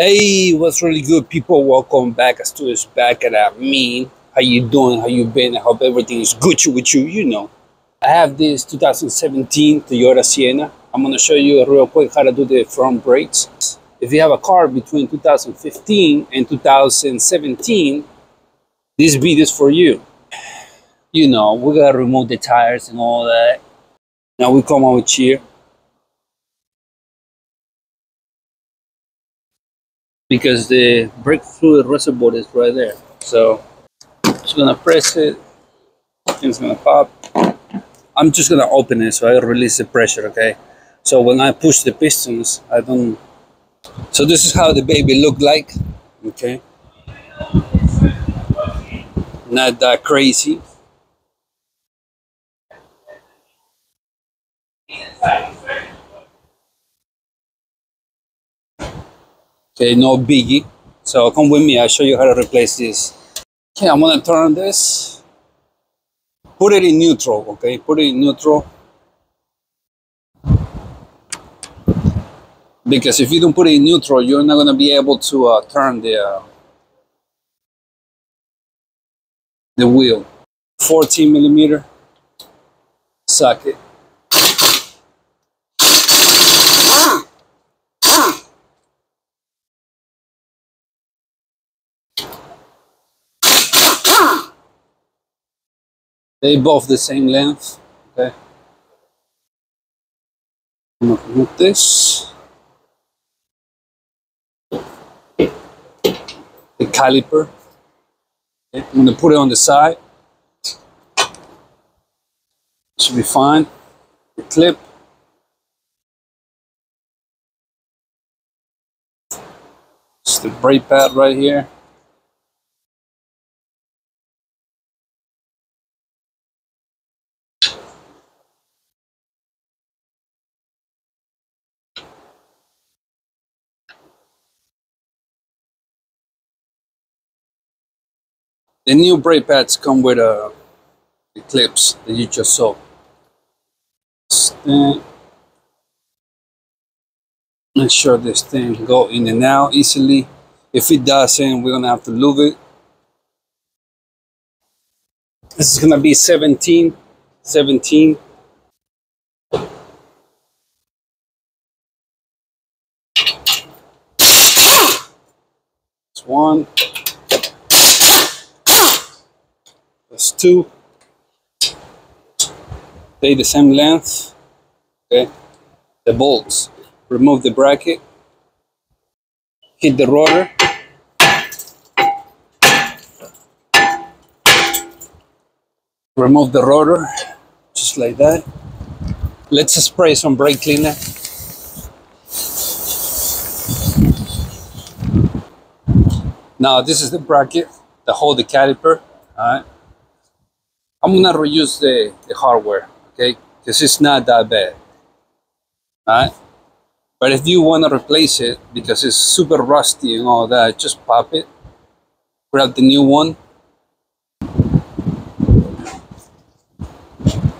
Hey, what's really good, people? Welcome back. As to is back at that mean. How you doing? How you been? I hope everything is good with you. You know, I have this 2017 Toyota Sienna. I'm gonna show you a real quick how to do the front brakes. If you have a car between 2015 and 2017, this video is for you. You know, we gotta remove the tires and all that. Now we come over here because the brake fluid reservoir is right there. So just gonna press it, it's gonna pop. I'm just gonna open it so I release the pressure, okay? So when I push the pistons, I don't. So this is how the baby looked like, okay? Not that crazy. Okay, no biggie. So come with me, I'll show you how to replace this. Okay, I'm gonna turn this. Put it in neutral, okay? Put it in neutral. Because if you don't put it in neutral, you're not gonna be able to uh, turn the uh, the wheel. 14 millimeter socket. They both the same length. Okay. I'm gonna remove this. The caliper. Okay. I'm gonna put it on the side. Should be fine. The clip. It's the brake pad right here. The new brake pads come with uh, the clips that you just saw. Make sure this thing go in and out easily. If it doesn't, we're gonna have to lube it. This is gonna be 17, 17. That's one. That's two. They the same length. Okay. The bolts. Remove the bracket. Hit the rotor. Remove the rotor, just like that. Let's spray some brake cleaner. Now this is the bracket that hold the caliper. All right. I'm gonna reuse the, the hardware, okay? Because it's not that bad. Alright? But if you wanna replace it because it's super rusty and all that, just pop it, grab the new one,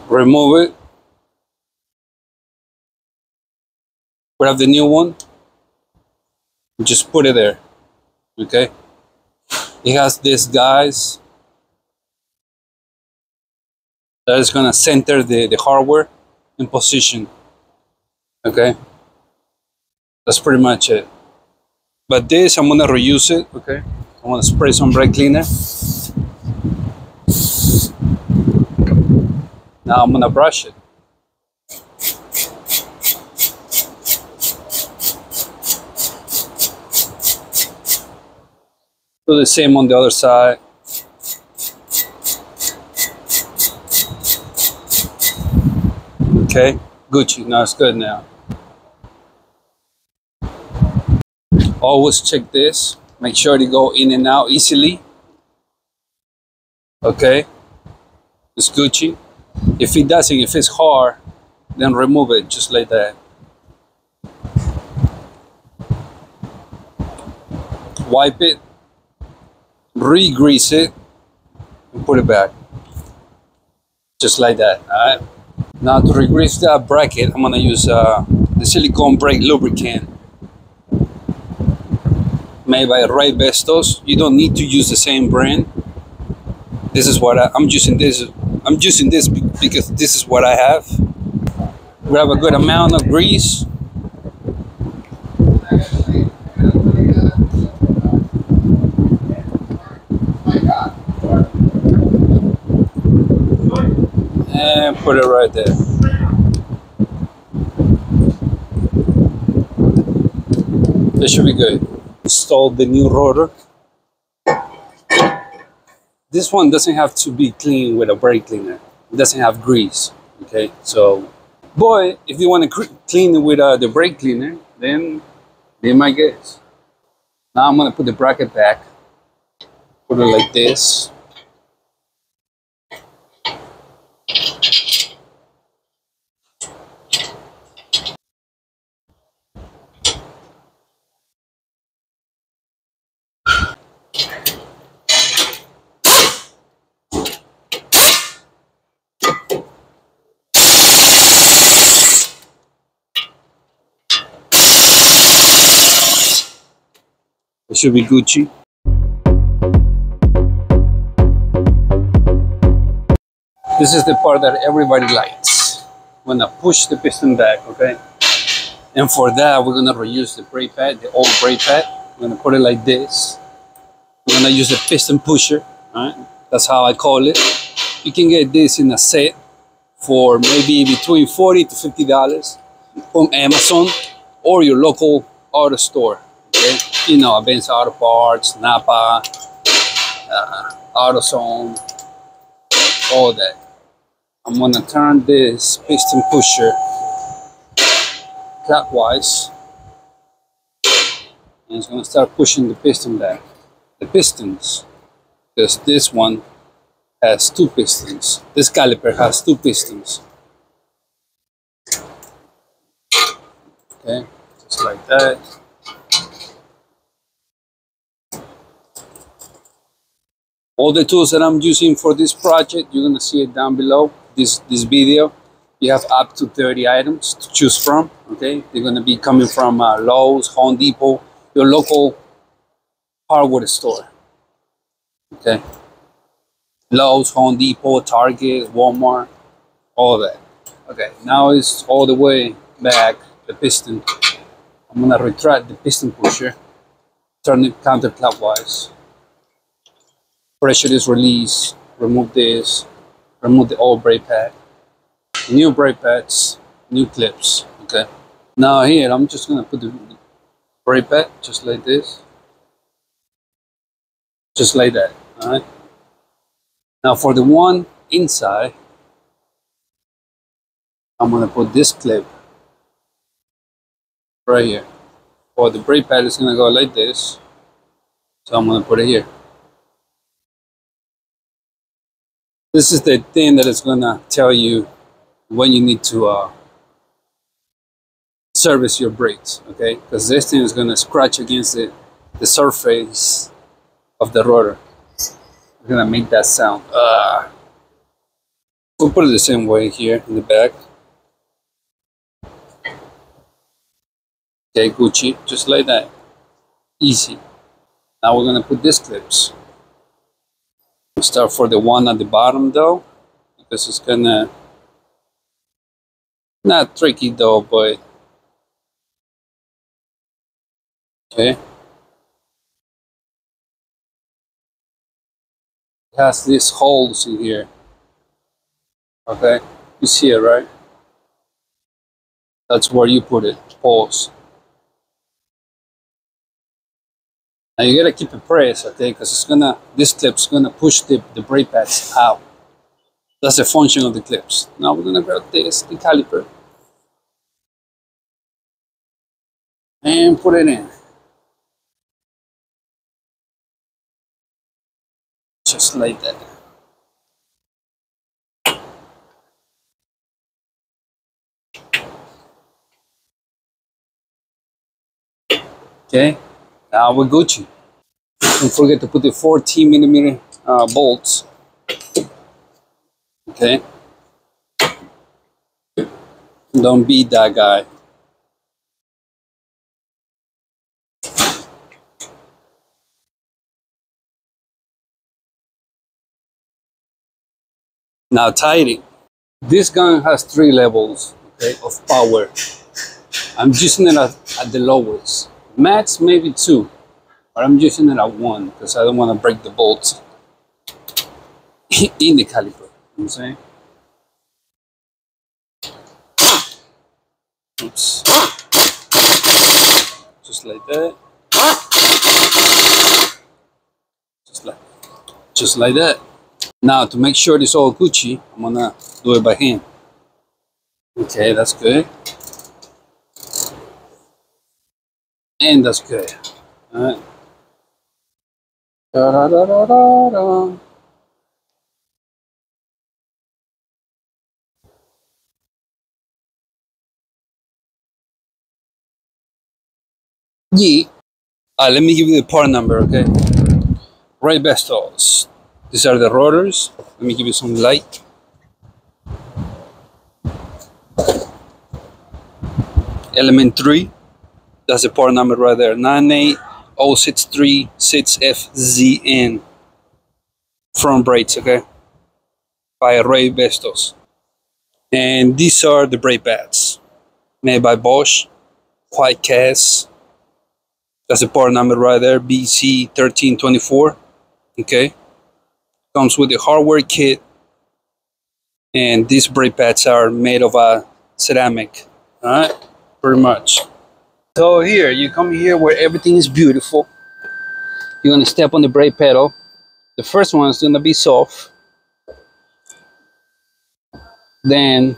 remove it, grab the new one, just put it there. Okay? It has these guys that is gonna center the, the hardware in position. Okay, that's pretty much it. But this, I'm gonna reuse it. Okay, I'm gonna spray some brake cleaner. Now I'm gonna brush it. Do the same on the other side. Okay, Gucci, now it's good now. Always check this. Make sure to go in and out easily. Okay, it's Gucci. If it doesn't, if it's hard, then remove it just like that. Wipe it, re-grease it, and put it back. Just like that, all right? Now to re-grease that bracket, I'm gonna use uh, the silicone brake lubricant. made by Raybestos. You don't need to use the same brand. This is what I, I'm using this. I'm using this because this is what I have. Grab a good amount of grease. And put it right there. This should be good. Install the new rotor. This one doesn't have to be cleaned with a brake cleaner. It doesn't have grease. Okay, so, but if you want to clean it with uh, the brake cleaner, then be my guess. Now I'm gonna put the bracket back. Put it like this. It should be Gucci. This is the part that everybody likes. I'm gonna push the piston back, okay? And for that, we're gonna reuse the brake pad, the old brake pad. We're gonna put it like this. We're gonna use the piston pusher, right? That's how I call it. You can get this in a set for maybe between 40 to $50 from Amazon or your local auto store? You know, Advanced Auto Parts, Napa, uh, AutoZone, all that. I'm gonna turn this piston pusher clockwise and it's gonna start pushing the piston back. The pistons, because this one has two pistons. This caliper has two pistons. Okay, just like that. All the tools that I'm using for this project, you're gonna see it down below this, this video. You have up to 30 items to choose from, okay? They're gonna be coming from uh, Lowe's, Home Depot, your local hardware store, okay? Lowe's, Home Depot, Target, Walmart, all that. Okay, now it's all the way back, the piston. I'm gonna retract the piston pusher, turn it counterclockwise pressure is released, remove this, remove the old brake pad, new brake pads, new clips, okay? Now here, I'm just gonna put the brake pad just like this, just like that, all right? Now for the one inside, I'm gonna put this clip right here. Or the brake pad is gonna go like this, so I'm gonna put it here. This is the thing that is gonna tell you when you need to uh, service your brakes, okay? Because this thing is gonna scratch against the, the surface of the rotor. We're gonna make that sound. Uh, we'll put it the same way here in the back. Okay, Gucci, just like that. Easy. Now we're gonna put these clips start for the one at the bottom though because it's gonna not tricky though but okay. It has these holes in here. Okay you see it right? That's where you put it pause Now you gotta keep it pressed, okay? Because it's gonna, this clip's gonna push the, the brake pads out. That's the function of the clips. Now we're gonna grab this, the caliper. And put it in. Just like that. Okay uh, with Gucci. Don't forget to put the 14 millimeter uh, bolts. Okay. Don't beat that guy. Now tighten. This gun has three levels okay, of power. I'm using it at, at the lowest. Max maybe two, but I'm using it at one because I don't want to break the bolts in the caliper. You know I'm saying? Oops. Just like that. Just like, just like that. Now to make sure this all Gucci, I'm gonna do it by hand. Okay, that's good. And that's good. Alright. Da, da, da, da, da, da. Yeah. Uh, let me give you the part number, okay? Raybestos. These are the rotors. Let me give you some light. Element 3. That's the part number right there. 98063-6FZN. Front brakes, okay? By Raybestos. And these are the brake pads. Made by Bosch. QuietCast. That's the part number right there. BC1324. Okay comes with the hardware kit and these brake pads are made of a ceramic all right pretty much so here you come here where everything is beautiful. You're gonna step on the brake pedal. The first one is gonna be soft. Then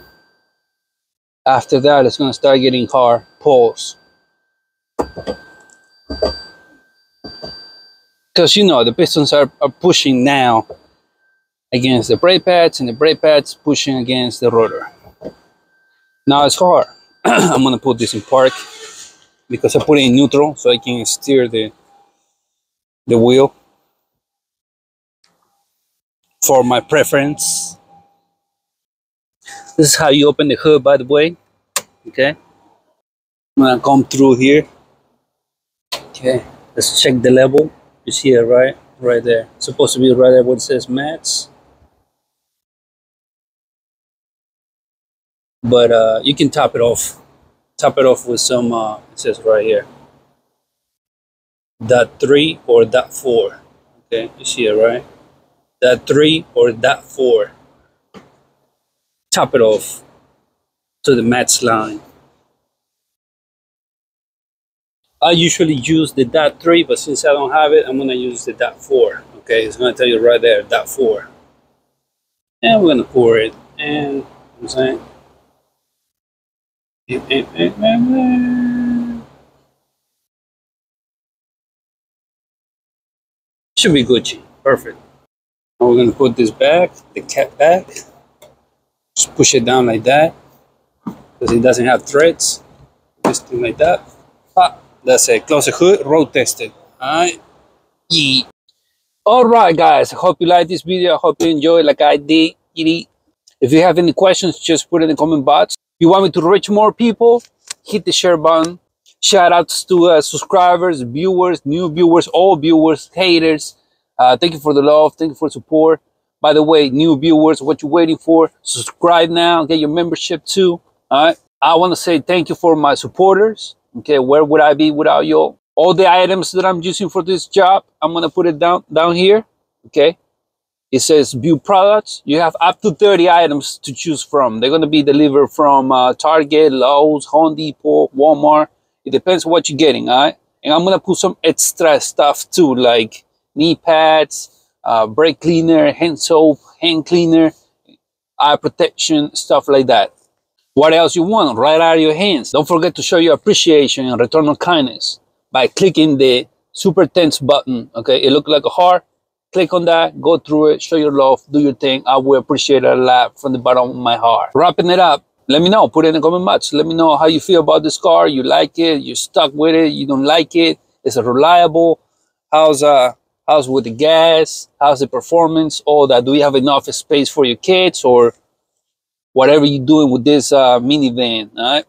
after that it's gonna start getting hard. Pulse because you know the pistons are, are pushing now against the brake pads and the brake pads pushing against the rotor. Now it's hard. I'm gonna put this in park because I put it in neutral so I can steer the the wheel for my preference. This is how you open the hood by the way. Okay. I'm gonna come through here. Okay, let's check the level. You see it right right there. It's supposed to be right there what it says mats. but uh, you can top it off top it off with some uh, it says right here. Dot three or dot four. Okay you see it right? Dot three or dot four. Top it off to the match line. I usually use the dot three but since I don't have it I'm gonna use the dot four. Okay it's gonna tell you right there dot four. And we're gonna pour it and I'm saying should be Gucci. Perfect. Now we're gonna put this back, the cap back. Just push it down like that. Because it doesn't have threads. Just thing like that. Ah, that's it. Close the hood, road tested. Alright. Yeah. Alright guys, hope you like this video. I hope you enjoy like I did. If you have any questions, just put it in the comment box you want me to reach more people, hit the share button. Shout outs to uh, subscribers, viewers, new viewers, all viewers, haters. Uh, thank you for the love. Thank you for support. By the way, new viewers, what you waiting for? Subscribe now. Get your membership too. All right. I want to say thank you for my supporters. Okay, where would I be without you? All the items that I'm using for this job, I'm gonna put it down down here. Okay, it says view products. You have up to 30 items to choose from. They're going to be delivered from uh, Target, Lowe's, Home Depot, Walmart. It depends what you're getting, all right? And I'm going to put some extra stuff too, like knee pads, uh, brake cleaner, hand soap, hand cleaner, eye protection, stuff like that. What else you want? Right out of your hands. Don't forget to show your appreciation and return of kindness by clicking the Super Thanks button. Okay, it looks like a heart click on that, go through it, show your love, do your thing. I will appreciate it a lot from the bottom of my heart. Wrapping it up, let me know. Put in the comment box. Let me know how you feel about this car. You like it, you're stuck with it, you don't like it. Is it reliable? How's uh how's with the gas? How's the performance? All that. Do you have enough space for your kids or whatever you're doing with this uh, minivan? All right.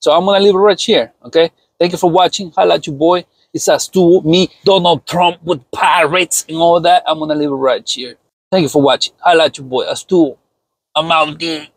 So I'm gonna leave it right here. Okay. Thank you for watching. Highlight your boy. It's as to me, Donald Trump with pirates and all that. I'm gonna leave it right here. Thank you for watching. Highlight your boy, Axtuo. a maldito.